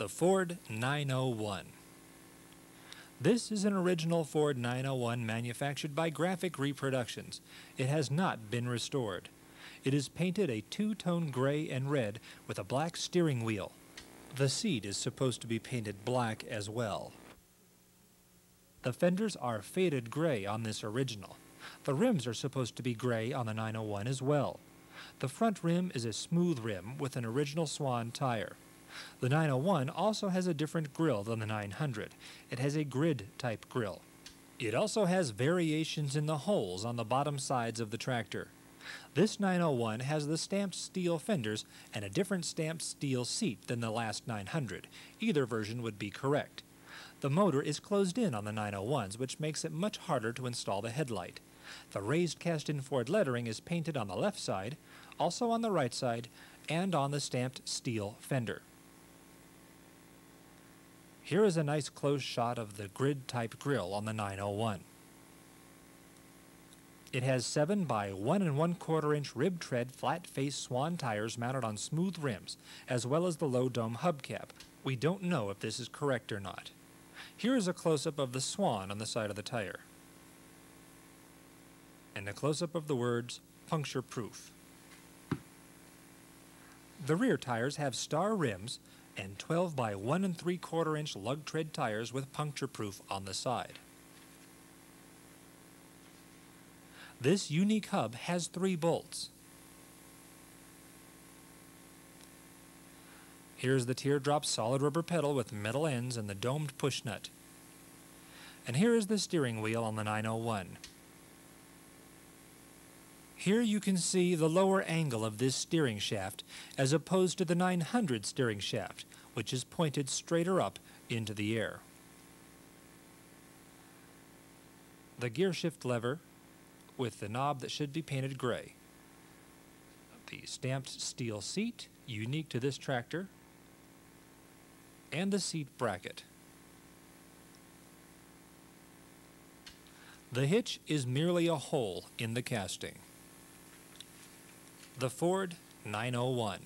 the Ford 901. This is an original Ford 901 manufactured by Graphic Reproductions. It has not been restored. It is painted a two-tone gray and red with a black steering wheel. The seat is supposed to be painted black as well. The fenders are faded gray on this original. The rims are supposed to be gray on the 901 as well. The front rim is a smooth rim with an original Swan tire. The 901 also has a different grille than the 900. It has a grid type grille. It also has variations in the holes on the bottom sides of the tractor. This 901 has the stamped steel fenders and a different stamped steel seat than the last 900. Either version would be correct. The motor is closed in on the 901s, which makes it much harder to install the headlight. The raised cast-in Ford lettering is painted on the left side, also on the right side, and on the stamped steel fender. Here is a nice close shot of the grid type grill on the 901. It has 7 by 1 and 1 quarter inch rib tread flat face swan tires mounted on smooth rims, as well as the low dome hubcap. We don't know if this is correct or not. Here is a close-up of the swan on the side of the tire. And a close-up of the words, puncture proof. The rear tires have star rims and 12 by 1 and 3 quarter inch lug tread tires with puncture proof on the side. This unique hub has three bolts. Here's the teardrop solid rubber pedal with metal ends and the domed push nut. And here is the steering wheel on the 901. Here you can see the lower angle of this steering shaft as opposed to the 900 steering shaft, which is pointed straighter up into the air. The gear shift lever with the knob that should be painted gray. The stamped steel seat, unique to this tractor, and the seat bracket. The hitch is merely a hole in the casting the Ford 901.